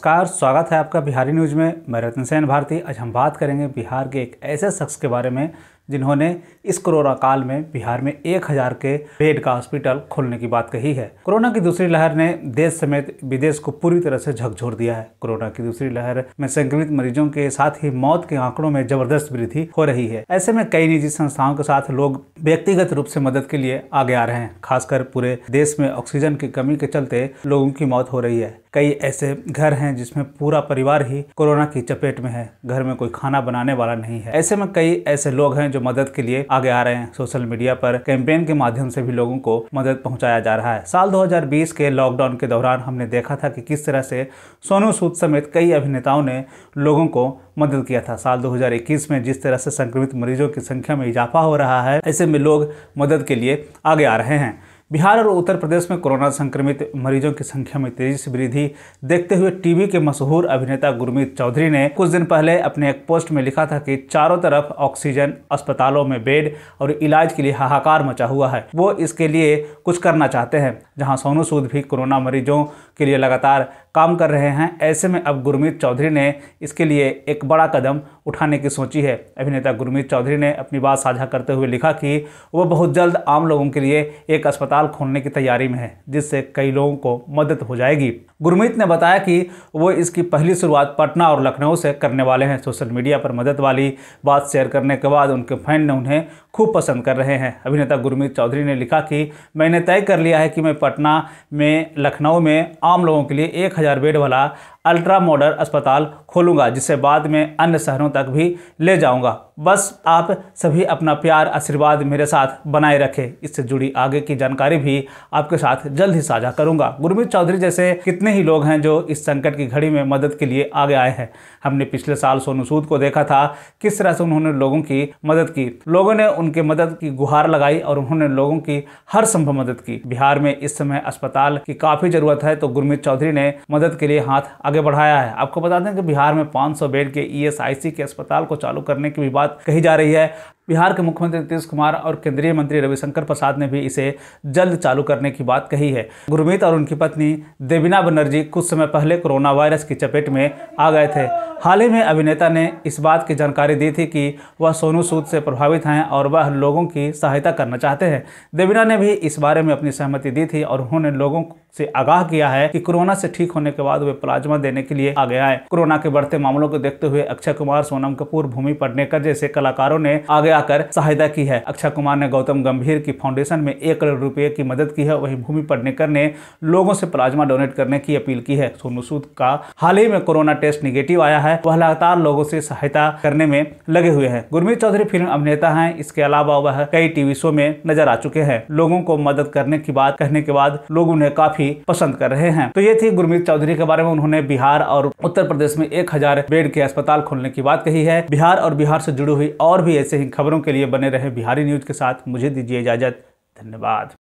नमस्कार, स्वागत है आपका बिहारी न्यूज़ में। मैं रतन सेन भारती। आज हम बात करेंगे बिहार के एक ऐसे शख्स के बारे में, जिन्होंने इस कोरोना काल में बिहार में एक हज़ार के बेड का हॉस्पिटल खोलने की बात कही है। कोरोना की दूसरी लहर ने देश समेत विदेश को पूरी तरह से झकझोर दिया है। कोरोना की दूसरी लहर में संक्रमित मरीजों के साथ ही मौत के आंकड़ों में ज़बरदस्त वृद्धि हो रही है। ऐसे में कई निजी संस्थाओं के साथ लोग व्यक्तिगत रूप से मदद के लिए आगे आ रहे हैं। खासकर पूरे देश में ऑक्सीजन की कमी के चलते लोगों की मौत हो रही है। कई ऐसे घर हैं जिसमें पूरा परिवार ही कोरोना की चपेट में है। घर में कोई खाना बनाने वाला नहीं है। ऐसे में कई ऐसे लोग हैं जो मदद के लिए आगे आ रहे हैं। सोशल मीडिया पर कैंपेन के माध्यम से भी लोगों को मदद पहुँचाया जा रहा है। साल 2020 के लॉकडाउन के दौरान हमने देखा था कि किस तरह से सोनू सूद समेत कई अभिनेताओं ने लोगों को मदद किया था। साल 2021 में जिस तरह से संक्रमित मरीजों की संख्या में इजाफा हो रहा है, ऐसे में लोग मदद के लिए आगे आ रहे हैं। बिहार और उत्तर प्रदेश में कोरोना संक्रमित मरीजों की संख्या में तेज़ी से वृद्धि देखते हुए टीवी के मशहूर अभिनेता गुरमीत चौधरी ने कुछ दिन पहले अपने एक पोस्ट में लिखा था कि चारों तरफ़ ऑक्सीजन, अस्पतालों में बेड और इलाज के लिए हाहाकार मचा हुआ है। वो इसके लिए कुछ करना चाहते हैं, जहाँ सोनू सूद भी कोरोना मरीजों के लिए लगातार काम कर रहे हैं। ऐसे में अब गुरमीत चौधरी ने इसके लिए एक बड़ा कदम उठाने की सोची है। अभिनेता गुरमीत चौधरी ने अपनी बात साझा करते हुए लिखा कि वो बहुत जल्द आम लोगों के लिए एक अस्पताल खोलने की तैयारी में है, जिससे कई लोगों को मदद हो जाएगी। गुरमीत ने बताया कि वो इसकी पहली शुरुआत पटना और लखनऊ से करने वाले हैं। सोशल मीडिया पर मदद वाली बात शेयर करने के बाद उनके फ़ैन ने उन्हें खूब पसंद कर रहे हैं। अभिनेता गुरमीत चौधरी ने लिखा कि, मैंने तय कर लिया है कि मैं पटना में, लखनऊ में आम लोगों के लिए एक हज़ार बेड वाला अल्ट्रा मॉडर्न अस्पताल खोलूँगा, जिसे बाद में अन्य शहरों तक भी ले जाऊँगा। बस आप सभी अपना प्यार, आशीर्वाद मेरे साथ बनाए रखें। इससे जुड़ी आगे की जानकारी भी आपके साथ जल्द ही साझा करूँगा। गुरमीत चौधरी जैसे कितने ही लोग हैं जो इस संकट की घड़ी में मदद के लिए आगे आए हैं। हमने पिछले साल सोनू सूद को देखा था, किस तरह से उन्होंने लोगों की मदद की। लोगों ने उनके मदद की गुहार लगाई और उन्होंने लोगों की हर संभव मदद की। बिहार में इस समय अस्पताल की काफ़ी ज़रूरत है तो गुरमीत चौधरी ने मदद के लिए हाथ आगे बढ़ाया है। आपको बता दें कि बिहार में 500 बेड के ईएसआईसी के अस्पताल को चालू करने की भी बात कही जा रही है। बिहार के मुख्यमंत्री नीतीश कुमार और केंद्रीय मंत्री रविशंकर प्रसाद ने भी इसे जल्द चालू करने की बात कही है। गुरमीत और उनकी पत्नी देविना बनर्जी कुछ समय पहले कोरोना वायरस की चपेट में आ गए थे। हाल ही में अभिनेता ने इस बात की जानकारी दी थी कि वह सोनू सूद से प्रभावित हैं और वह लोगों की सहायता करना चाहते हैं। देविना ने भी इस बारे में अपनी सहमति दी थी और उन्होंने लोगों से आगाह किया है कि कोरोना से ठीक होने के बाद वे प्लाज्मा देने के लिए आगे आए। कोरोना के बढ़ते मामलों को देखते हुए अक्षय कुमार, सोनम कपूर, भूमि पटनेकर जैसे कलाकारों ने आगे आकर सहायता की है। अक्षय कुमार ने गौतम गंभीर की फाउंडेशन में एक करोड़ रुपए की मदद की है। वहीं भूमि पटनेकर ने लोगों से प्लाज्मा डोनेट करने की अपील की है। सोनू सूद का हाल ही में कोरोना टेस्ट निगेटिव आया है। वह लगातार लोगों से सहायता करने में लगे हुए हैं। गुरमीत चौधरी फ़िल्म अभिनेता है। इसके अलावा वह कई टीवी शो में नज़र आ चुके हैं। लोगों को मदद करने की बात कहने के बाद लोग उन्हें काफ़ी पसंद कर रहे हैं। तो ये थी गुरमीत चौधरी के बारे में। उन्होंने बिहार और उत्तर प्रदेश में एक हज़ार बेड के अस्पताल खोलने की बात कही है। बिहार और बिहार से जुड़ी हुई और भी ऐसे ही खबरों के लिए बने रहे बिहारी न्यूज़ के साथ। मुझे दीजिए इजाज़त। धन्यवाद।